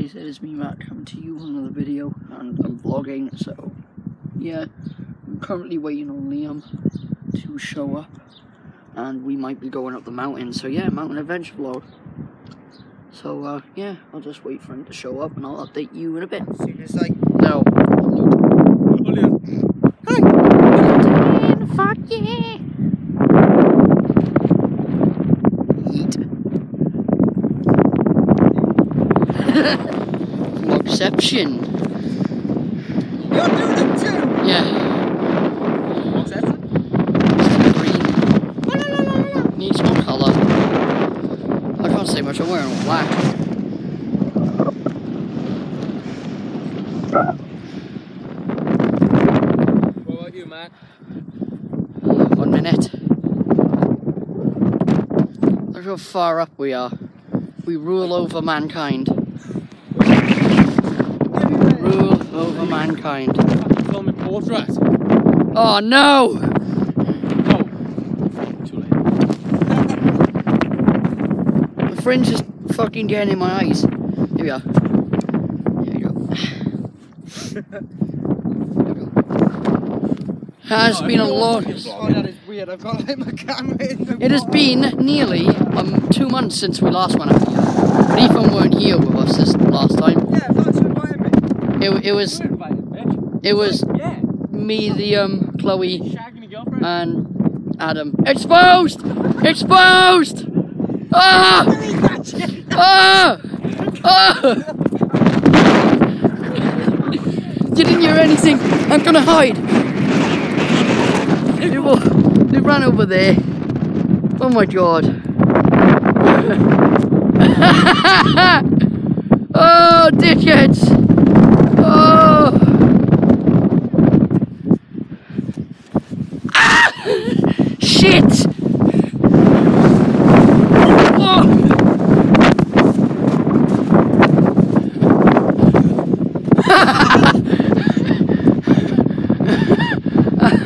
guys, it is me Matt coming to you with another video and I'm vlogging so yeah. I'm currently waiting on Liam to show up and we might be going up the mountain so yeah mountain adventure vlog. So uh, yeah I'll just wait for him to show up and I'll update you in a bit. Soon as I no fuck yeah Eat Vlogception You're doing it too! yeah What's that? green. Needs more colour. I can't say much, I'm wearing black. What about you, Matt? One minute. Look how far up we are. We rule over mankind. Rule over mankind. Filming portrait. Oh no! Oh. Too late. The fringe is fucking getting in my eyes. Here we are. Here we go. Here we go. Has been a long. Oh, that is weird. I've got like my camera in the It has been nearly um, two months since we last went out here. But Ethan weren't here with us this last time. Yeah, that's who invited me. It, it was You invited, bitch. it was Yeah. me, the um, Chloe, Shagging your girlfriend. and Adam. Exposed! Exposed! Ah! Delete that shit. Ah! Ah! You didn't hear anything. I'm gonna hide. They, they ran over there. Oh my god. oh, dickheads. Oh. Ah! Shit. Oh.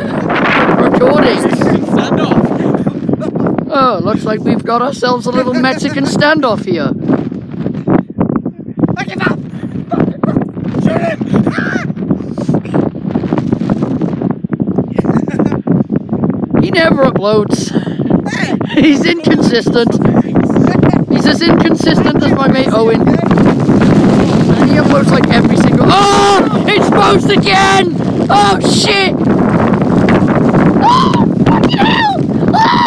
Recording. Stand off. Oh, looks like we've got ourselves a little Mexican standoff here. I give up. Shoot him. He never uploads. He's inconsistent. He's as inconsistent as my mate Owen. And he uploads like every single. Oh! It's exposed again! Oh shit! Oh! Fucking hell! Oh!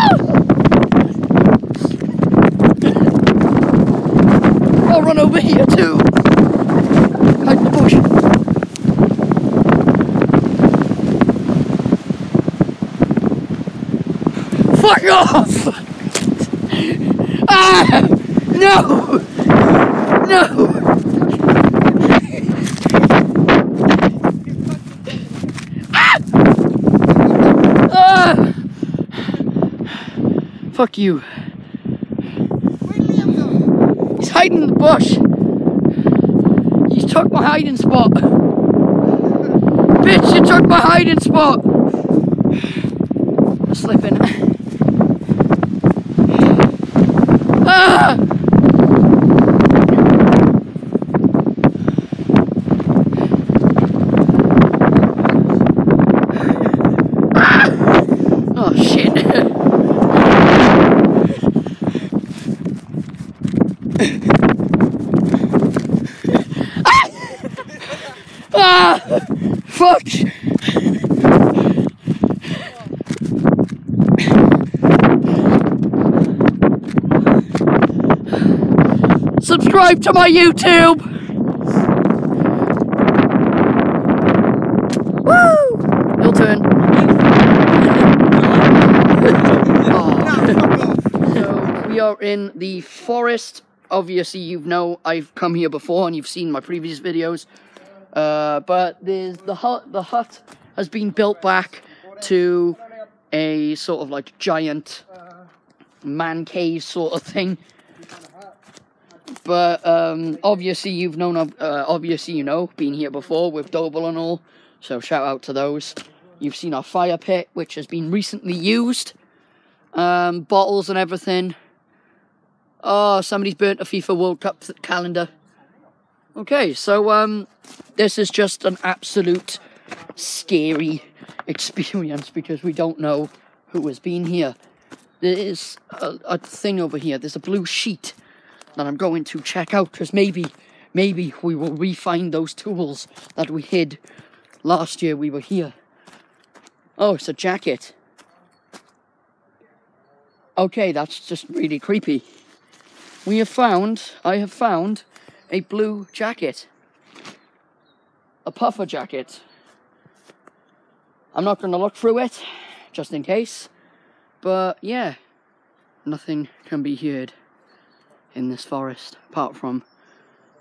Run over here too. Hide in the bush. Fuck off! Ah! No! No! Ah! Fuck you. Where'd Liam hiding in the bush. He's took my hiding spot. Bitch, you took my hiding spot. I'm slipping. Ah! Oh shit. ah! Fuck! Subscribe to my YouTube! Woo! Your turn. Oh. So we are in the forest. Obviously, you know I've come here before and you've seen my previous videos. Uh, but there's the hut. The hut has been built back to a sort of like giant man cave sort of thing. But um, obviously, you've known. of- Uh, obviously, you know, been here before with Doble and all. So shout out to those. You've seen our fire pit, which has been recently used. Um, bottles and everything. Oh, somebody's burnt a FIFA World Cup calendar. Okay, so um, this is just an absolute scary experience because we don't know who has been here. There is a, a thing over here. There's a blue sheet that I'm going to check out because maybe, maybe we will re-find those tools that we hid last year we were here. Oh, it's a jacket. Okay, that's just really creepy. We have found, I have found, a blue jacket. A puffer jacket. I'm not going to look through it, just in case. But yeah, nothing can be heard in this forest apart from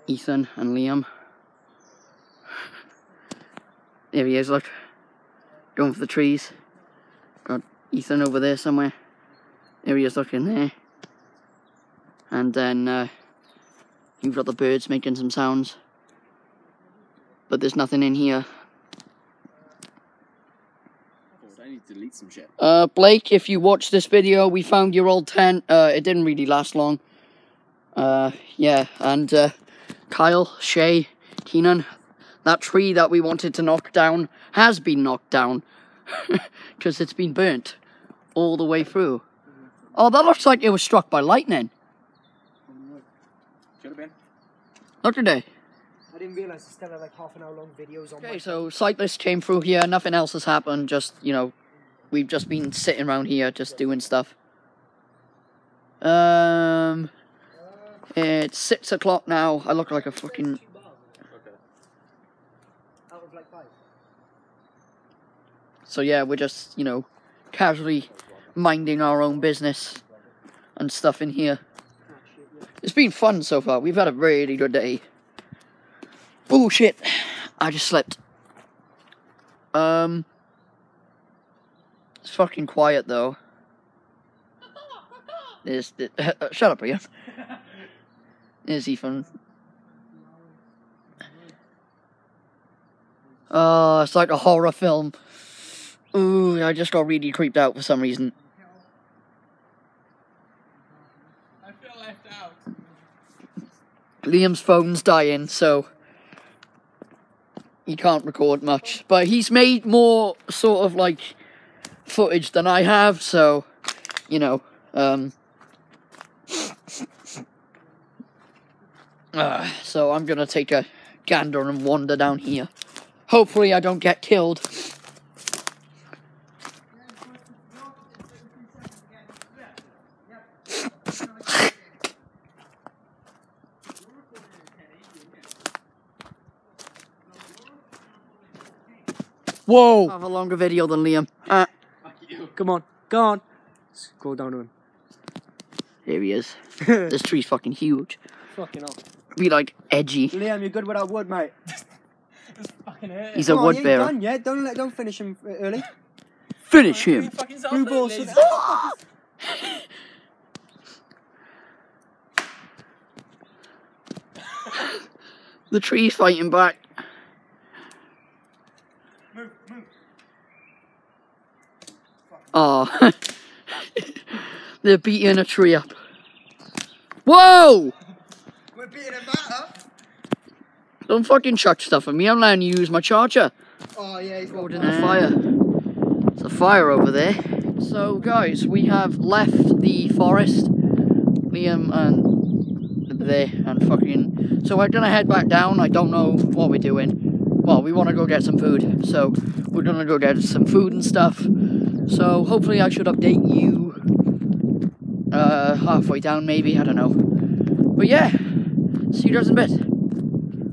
Ethan and Liam. There he is, look. Going for the trees. Got Ethan over there somewhere. There he is looking there. And then uh, you've got the birds making some sounds. But there's nothing in here. I need to delete some shit. Uh, Blake, if you watch this video, we found your old tent. Uh, it didn't really last long. Uh, yeah, and uh, Kyle, Shay, Keenan, that tree that we wanted to knock down has been knocked down because it's been burnt all the way through. Oh, that looks like it was struck by lightning. Should have been. Look at it. I didn't realise I still like half an hour long videos on Okay, my so cyclists came through here. Nothing else has happened. Just you know, we've just been sitting around here, just doing stuff. Um, it's six o'clock now. I look like a fucking. Okay. out of like five. So yeah, we're just you know, casually minding our own business and stuff in here. It's been fun so far. We've had a really good day. Oh shit! I just slept. Um. It's fucking quiet though. There's the, shut up, Ian. There's Ethan. Oh, it's like a horror film. Ooh, I just got really creeped out for some reason. I feel left out. Liam's phone's dying, so he can't record much. But he's made more sort of like footage than I have, so you know, um uh, so I'm gonna take a gander and wander down here. Hopefully I don't get killed. Whoa! I have a longer video than Liam. Uh, Come on, go on. Scroll down to him. there he is. This tree's fucking huge. Fucking hell. Be like edgy. Liam, you're good with without wood, mate. It's fucking hurt. He's a Come on, wood you ain't bearer. done yet. Don't let, don't finish him early. Finish him. Blue balls. lazy. The tree's fighting back. Oh. They're beating a tree up. Whoa! We're beating him back up. Don't fucking chuck stuff at me. I'm letting you use my charger. Oh yeah, he's Holding a fire. There's a fire over there. So, guys, we have left the forest. Liam and there and fucking. So we're gonna head back down. I don't know what we're doing. Well, we want to go get some food, so we're gonna go get some food and stuff. So hopefully, I should update you uh, halfway down, maybe. I don't know. But yeah, see you guys in a bit.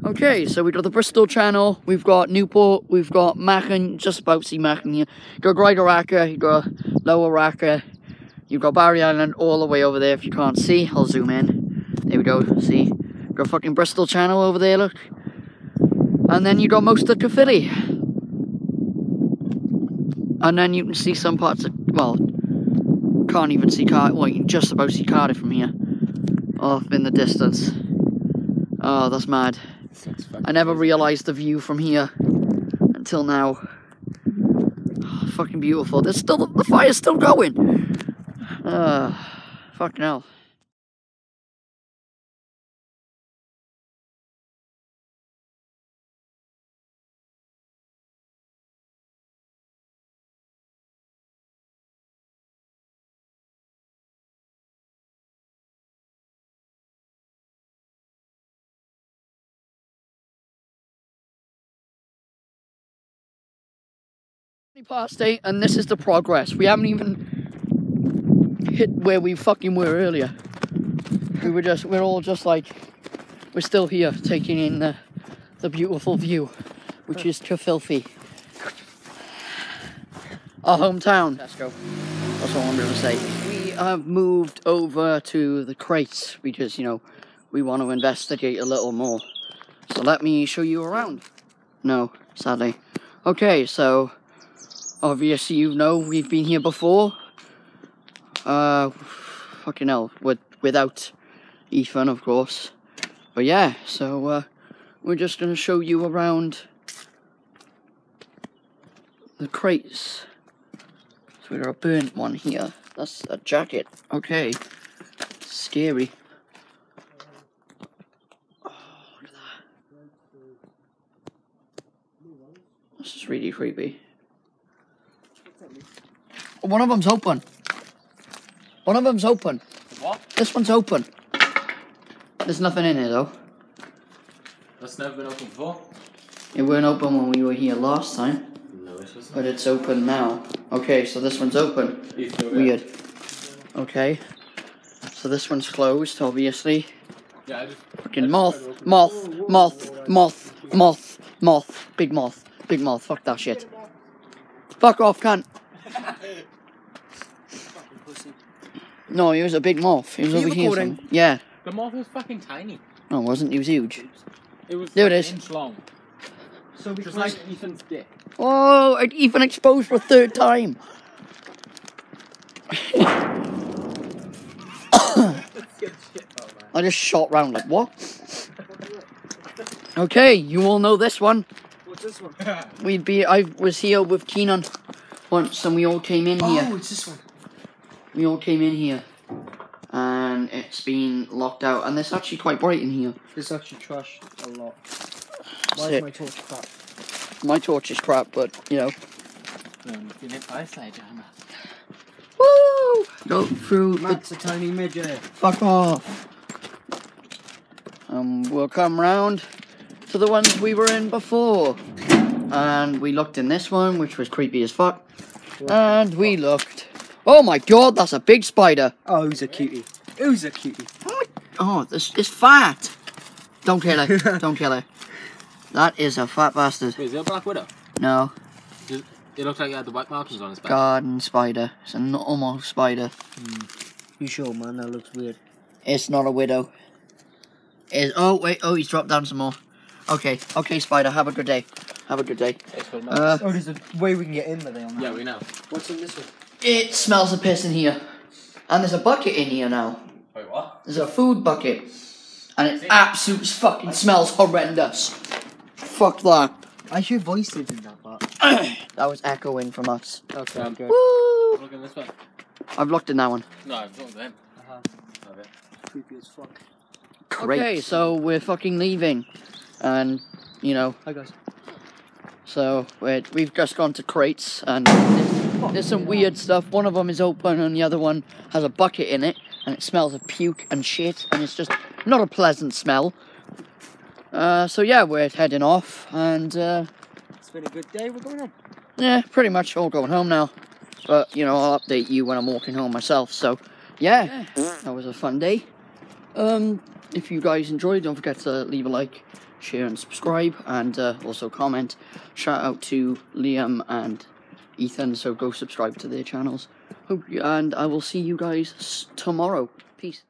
Okay, so we've got the Bristol channel, we've got Newport, we've got Machen, just about see Machen here. You've got Greater Raqqa, you've got Lower Raqqa, you've got Barry Island all the way over there if you can't see. I'll zoom in. There we go, see? Got fucking Bristol channel over there, look. And then you got most of Caerphilly. And then you can see some parts of, well, can't even see Cardiff, well, you can just about see Cardiff from here. Off in the distance. Oh, that's mad. I never realised the view from here until now. Oh, fucking beautiful. There's still the fire's still going. Uh, fucking hell. Past eight, and this is the progress. We haven't even hit where we fucking were earlier. We were just, we're all just like, we're still here taking in the, the beautiful view, which is Trafilfi. Our hometown. Let's go. That's all I'm gonna say. We have moved over to the crates because, you know, we want to investigate a little more. So let me show you around. No, sadly. Okay, so obviously you know we've been here before. Uh, fucking hell, with, without Ethan, of course. But yeah, so uh, we're just gonna show you around the crates. So we got a burnt one here. That's a jacket. Okay, scary. Oh, look at that. This is really creepy. One of them's open. One of them's open. What? This one's open. There's nothing in it though. That's never been open before. It weren't open when we were here last time, No, it wasn't. but it's open now. Okay, so this one's open. Weird. Okay. So this one's closed, obviously. Yeah, I just. Fucking moth, moth, moth, moth, moth, moth, big moth, big moth. Fuck that shit. Fuck off, cunt. No, he was a big moth. He was Are you over here. recording? some- Yeah. The moth was fucking tiny. No, it wasn't. He was huge. It was There it like is. an inch long. So we Just like Ethan's dick. Oh, it even exposed for a third time. I just shot round like what? Okay, you all know this one. What's this one? We'd be. I was here with Keenan once, and we all came in here. Oh, it's this one. We all came in here, and it's been locked out. And it's actually quite bright in here. It's actually trash a lot. Why Sick. is my torch crap? My torch is crap, but you know. Um, been hit by a sledgehammer. Woo! Go through the a tiny midget. Fuck off. Um, we'll come round to the ones we were in before. And we looked in this one, which was creepy as fuck. And we looked. Oh my god, that's a big spider. Oh, who's a cutie? Who's a cutie? Oh, this is fat. Don't kill her. Don't kill her. That is a fat bastard. Wait, is it a black widow? No, It looked like it had the white markings on its back. garden spider. It's a normal spider. You sure, man? That looks weird. It's not a widow. Is oh wait oh he's dropped down some more. Okay okay spider have a good day. Have a good day. Uh, Oh, there's a way we can get in there on yeah, we know. What's in this one? It smells of piss in here. And there's a bucket in here now. Wait, what? There's a food bucket. And it absolutely fucking smells horrendous. Fuck that. I should voice it in that part. that was echoing from us. Okay, Um, good. Woo! Look at this one. I've looked in that one. No, it's not them. Uh-huh. Okay. Creepy as fuck. Okay, so we're fucking leaving. And, you know, Hi guys. so we're, we've just gone to crates and there's, some weird stuff. One of them is open and the other one has a bucket in it and it smells of puke and shit and it's just not a pleasant smell. Uh, so yeah, we're heading off and uh, It's been a good day. We're going home. yeah, pretty much all going home now. But you know, I'll update you when I'm walking home myself. So yeah, that was a fun day. Um, if you guys enjoyed, don't forget to leave a like, share, and subscribe, and uh, also comment. Shout out to Liam and Ethan. So go subscribe to their channels. And I will see you guys tomorrow. Peace.